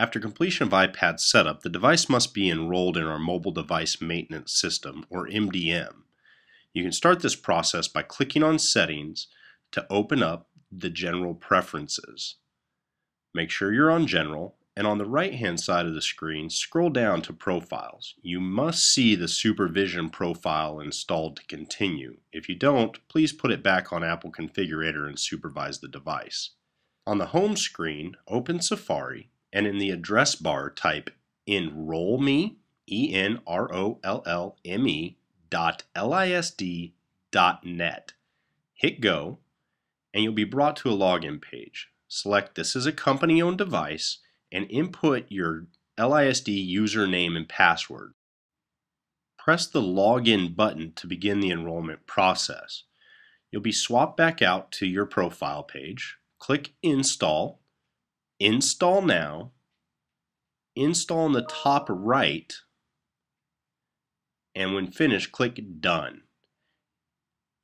After completion of iPad setup, the device must be enrolled in our Mobile Device Maintenance System, or MDM. You can start this process by clicking on Settings to open up the General Preferences. Make sure you're on General, and on the right hand side of the screen, scroll down to Profiles. You must see the Supervision profile installed to continue. If you don't, please put it back on Apple Configurator and supervise the device. On the home screen, open Safari and in the address bar type enrollme, E-N-R-O-L-L-M-E dot L-I-S-D dot net. Hit go and you'll be brought to a login page. Select this is a company-owned device and input your LISD username and password. Press the Login button to begin the enrollment process. You'll be swapped back out to your profile page. Click Install Install now, install in the top right, and when finished, click Done.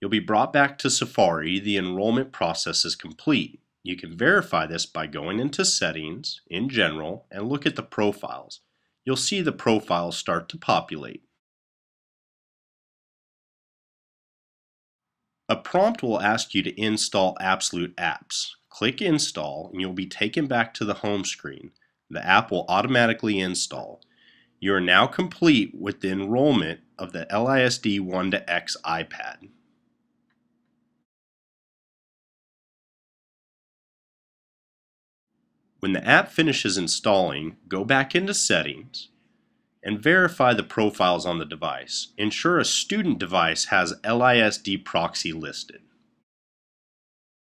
You'll be brought back to Safari. The enrollment process is complete. You can verify this by going into Settings, in General, and look at the profiles. You'll see the profiles start to populate. A prompt will ask you to install Absolute Apps. Click Install and you'll be taken back to the home screen. The app will automatically install. You are now complete with the enrollment of the LISD 1 to X iPad. When the app finishes installing, go back into Settings and verify the profiles on the device. Ensure a student device has LISD proxy listed.